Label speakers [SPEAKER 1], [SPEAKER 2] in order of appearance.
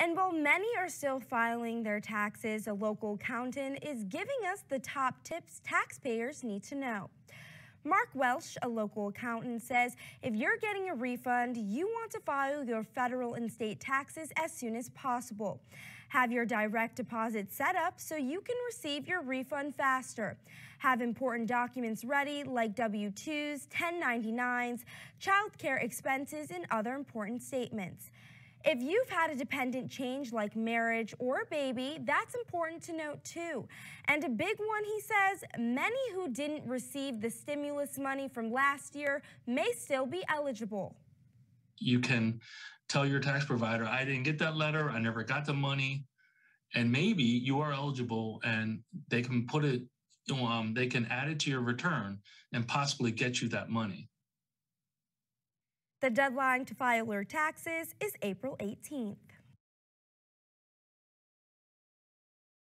[SPEAKER 1] And while many are still filing their taxes, a local accountant is giving us the top tips taxpayers need to know. Mark Welsh, a local accountant, says if you're getting a refund, you want to file your federal and state taxes as soon as possible. Have your direct deposit set up so you can receive your refund faster. Have important documents ready like W-2s, 1099s, child care expenses, and other important statements. If you've had a dependent change like marriage or a baby, that's important to note too. And a big one, he says, many who didn't receive the stimulus money from last year may still be eligible.
[SPEAKER 2] You can tell your tax provider, I didn't get that letter, I never got the money, and maybe you are eligible and they can put it, um, they can add it to your return and possibly get you that money.
[SPEAKER 1] The deadline to file your taxes is April 18th.